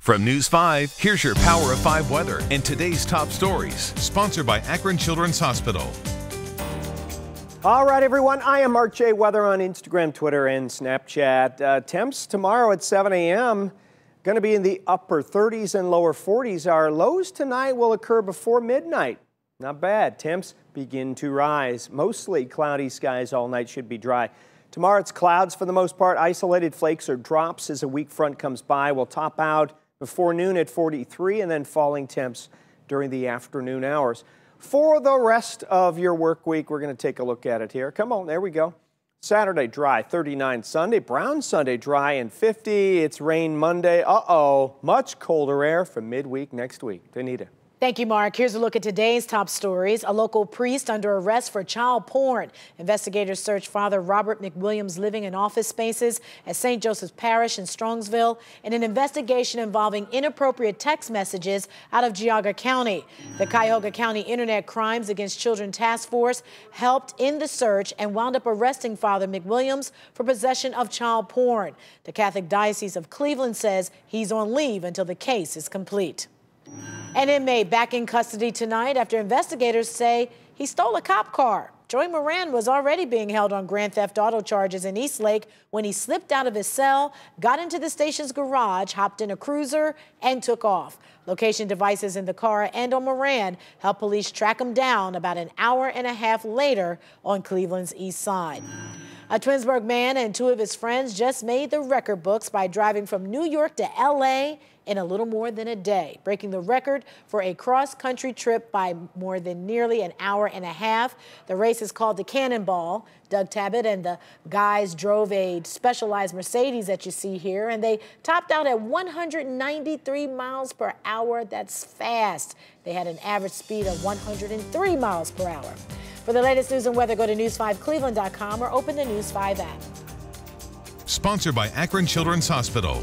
From News 5, here's your Power of 5 weather and today's top stories. Sponsored by Akron Children's Hospital. All right, everyone. I am Mark J. Weather on Instagram, Twitter, and Snapchat. Uh, temps tomorrow at 7 a.m. going to be in the upper 30s and lower 40s. Our lows tonight will occur before midnight. Not bad. Temps begin to rise. Mostly cloudy skies all night should be dry. Tomorrow it's clouds for the most part. Isolated flakes or drops as a weak front comes by. We'll top out before noon at 43 and then falling temps during the afternoon hours. For the rest of your work week, we're going to take a look at it here. Come on, there we go. Saturday dry, 39 Sunday, brown Sunday dry and 50. It's rain Monday. Uh-oh, much colder air for midweek next week. Danita. Thank you, Mark. Here's a look at today's top stories. A local priest under arrest for child porn. Investigators search Father Robert McWilliams' living and office spaces at St. Joseph's Parish in Strongsville in an investigation involving inappropriate text messages out of Geauga County. The Cuyahoga County Internet Crimes Against Children Task Force helped in the search and wound up arresting Father McWilliams for possession of child porn. The Catholic Diocese of Cleveland says he's on leave until the case is complete. An inmate back in custody tonight after investigators say he stole a cop car. Joey Moran was already being held on grand theft auto charges in Eastlake when he slipped out of his cell, got into the station's garage, hopped in a cruiser, and took off. Location devices in the car and on Moran helped police track him down about an hour and a half later on Cleveland's east side. A Twinsburg man and two of his friends just made the record books by driving from New York to L.A. in a little more than a day, breaking the record for a cross-country trip by more than nearly an hour and a half. The race is called the Cannonball. Doug Tabbutt and the guys drove a specialized Mercedes that you see here, and they topped out at 193 miles per hour. That's fast. They had an average speed of 103 miles per hour. For the latest news and weather, go to news5cleveland.com or open the News 5 app. Sponsored by Akron Children's Hospital.